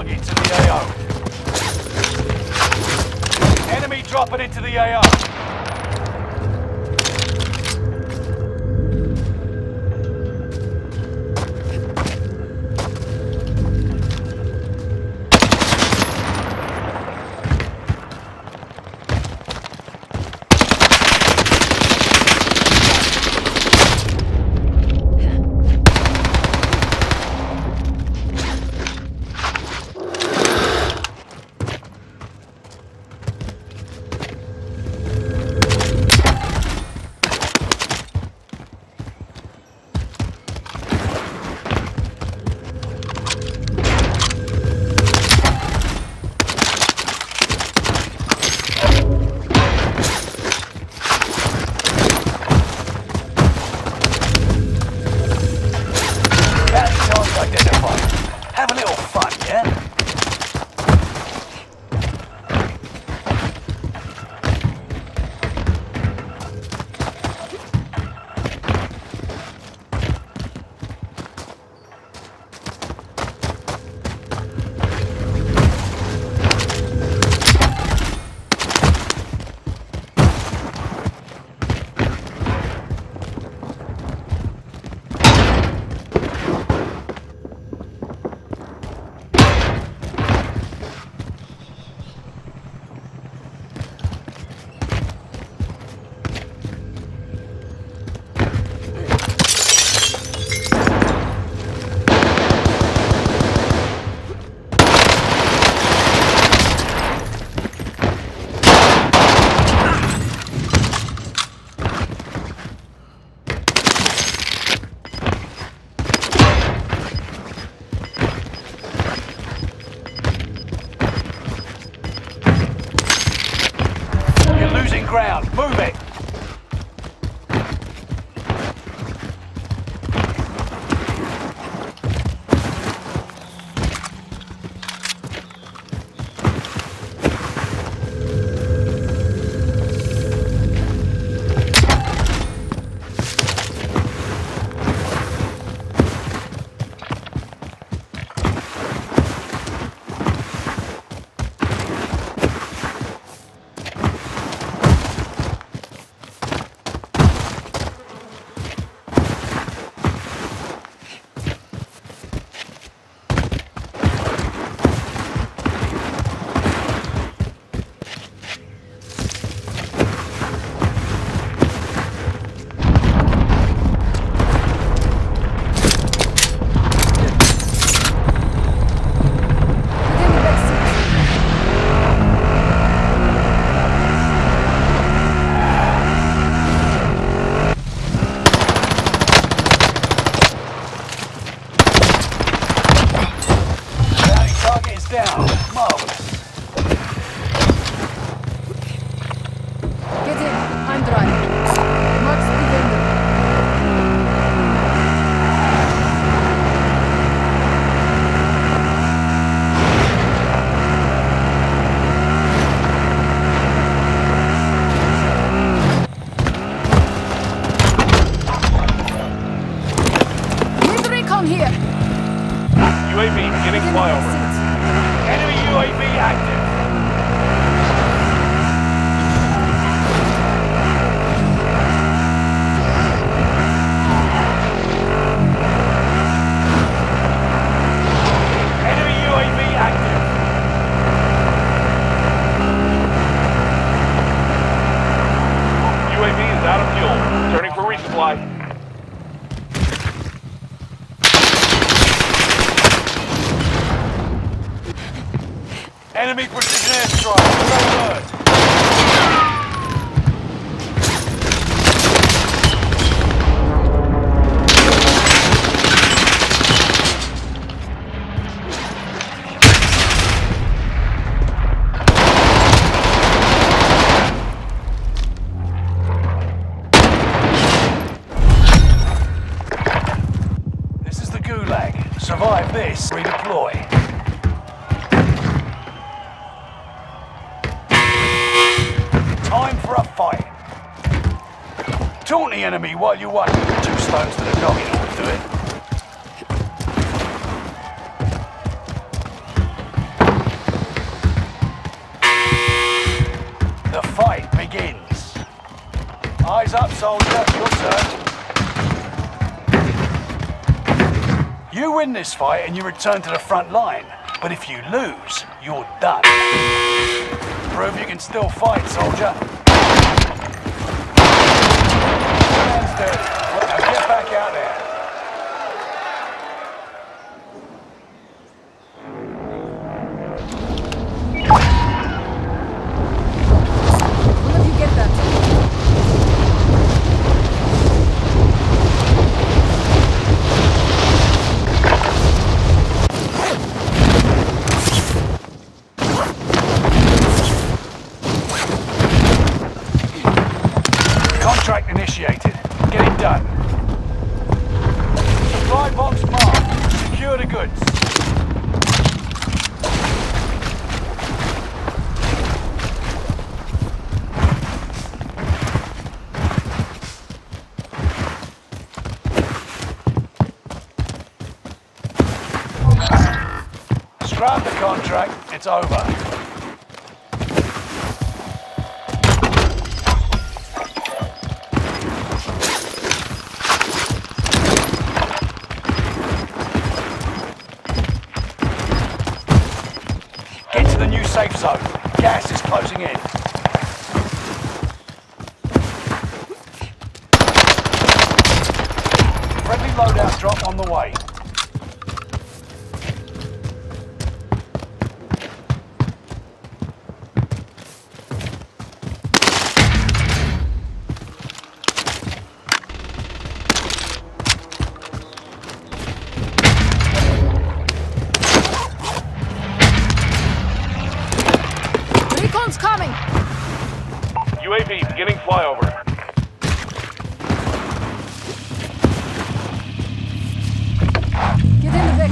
target to the AO. Enemy dropping into the AO. ground. Move it. out of fuel. Turning for resupply. Enemy precision airstrike. Taunt the enemy while you wait. Two stones to the noggin will do it. The fight begins. Eyes up, soldier. Your turn. You win this fight and you return to the front line. But if you lose, you're done. Prove you can still fight, soldier. Scrap the contract. It's over. Get to the new safe zone. Gas is closing in. Friendly loadout drop on the way. UAV beginning flyover. Get in the back.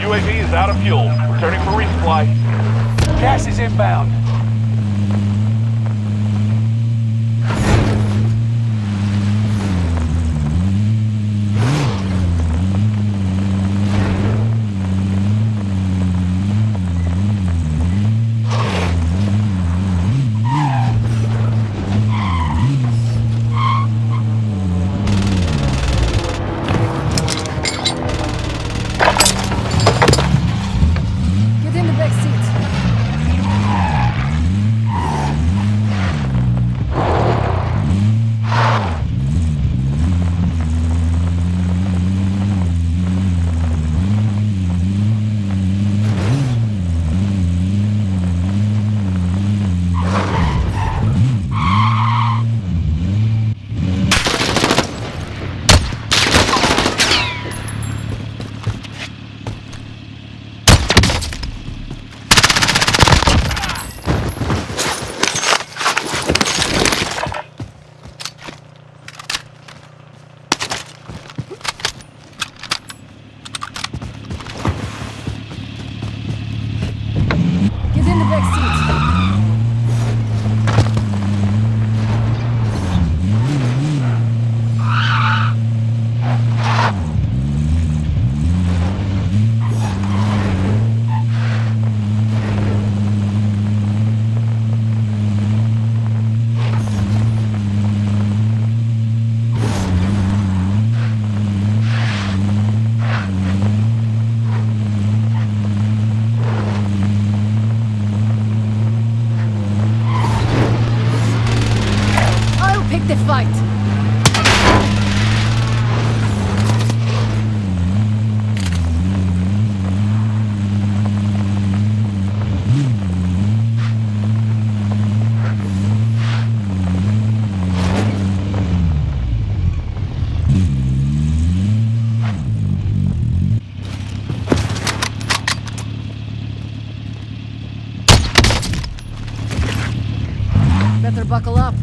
UAV is out of fuel. Returning for resupply. Gas is inbound. Better buckle up.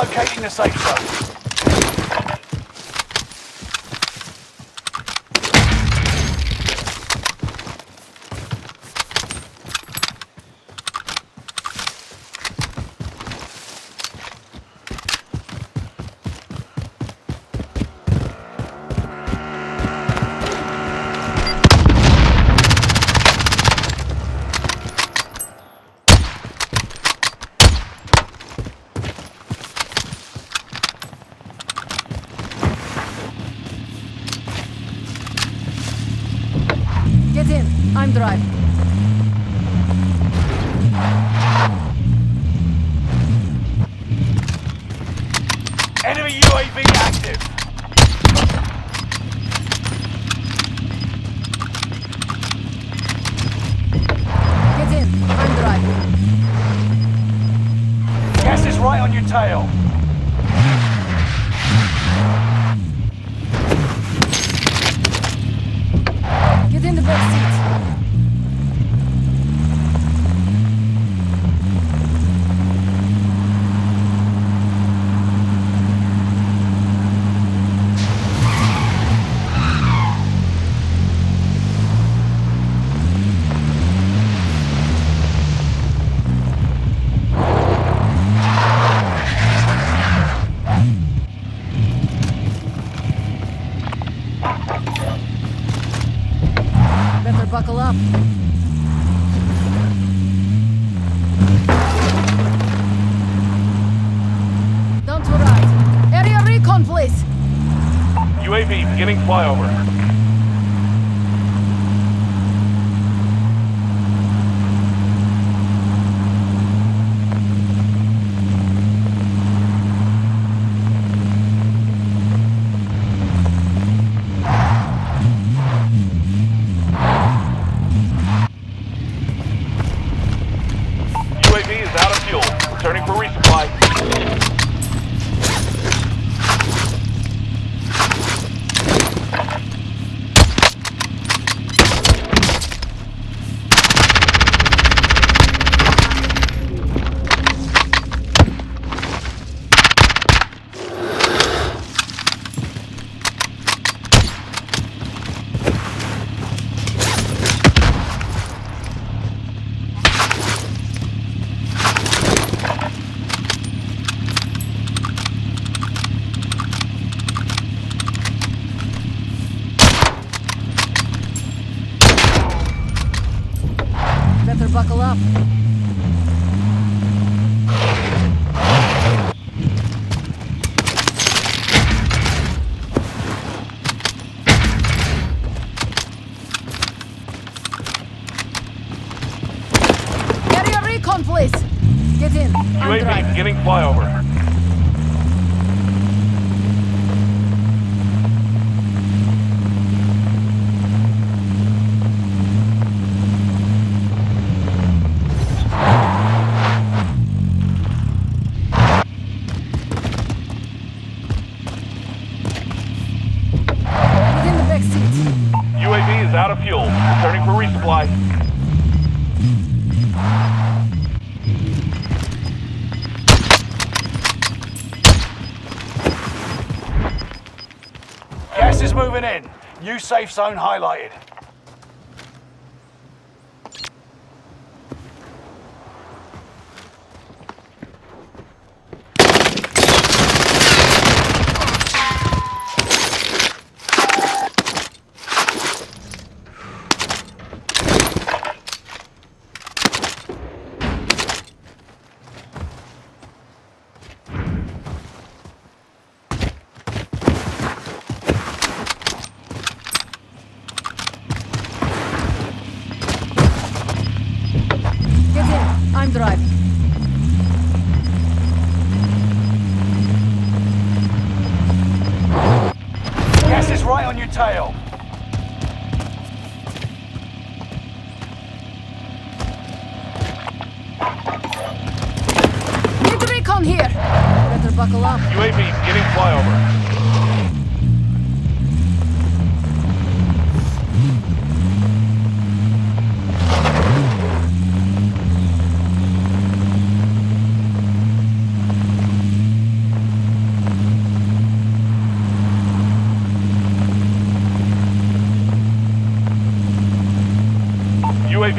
relocating the safe zone. and drive. Enemy UAV flyover. safe zone highlighted.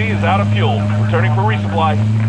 Is out of fuel. Returning for resupply.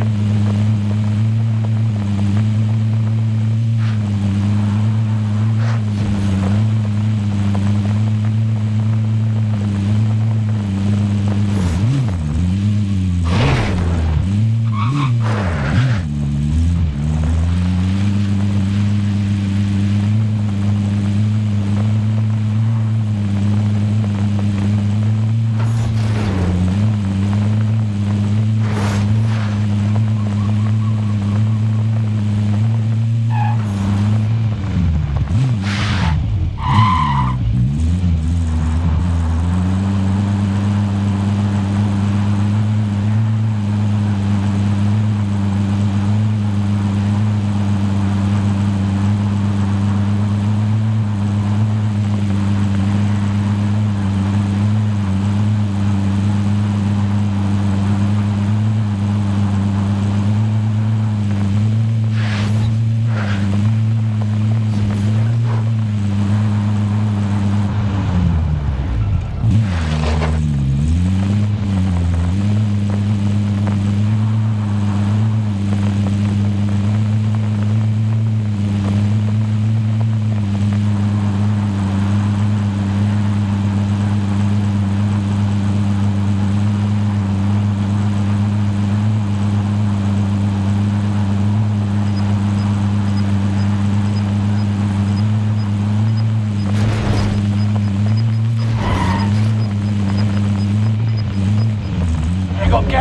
You got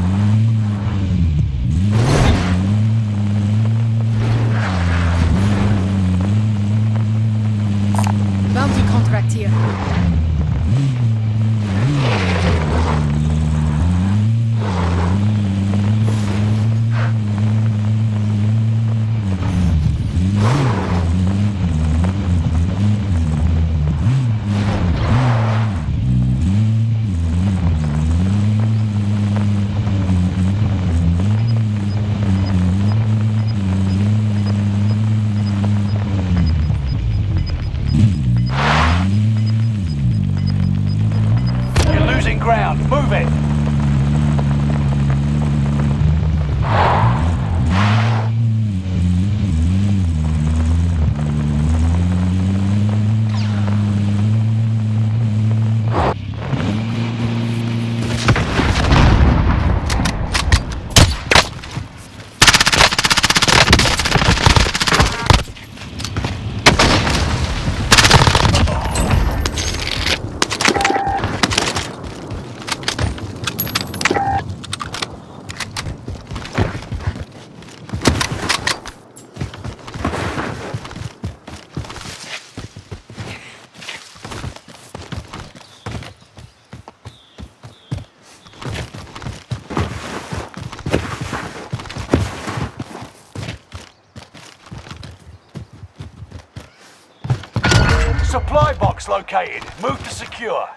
It. Box located. Move to secure.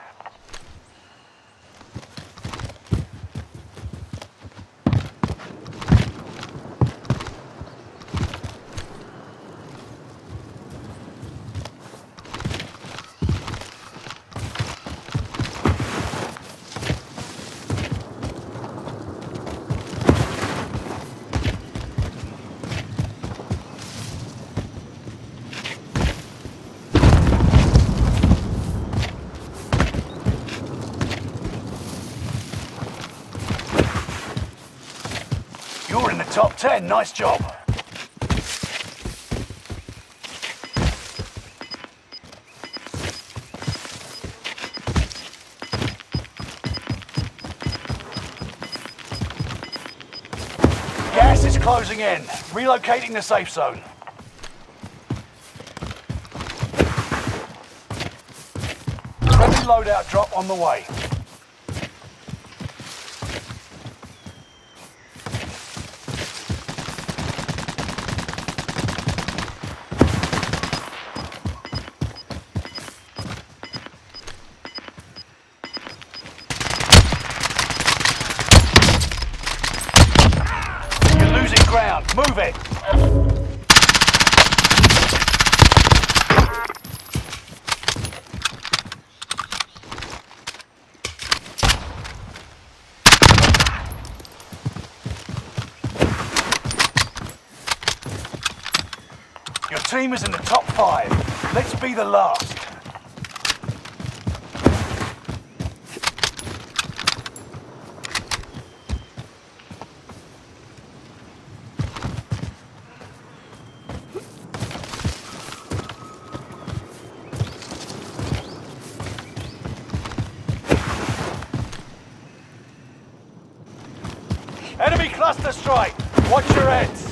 You're in the top 10. Nice job. Gas is closing in. Relocating the safe zone. Friendly loadout drop on the way. five. Let's be the last. Enemy cluster strike! Watch your heads!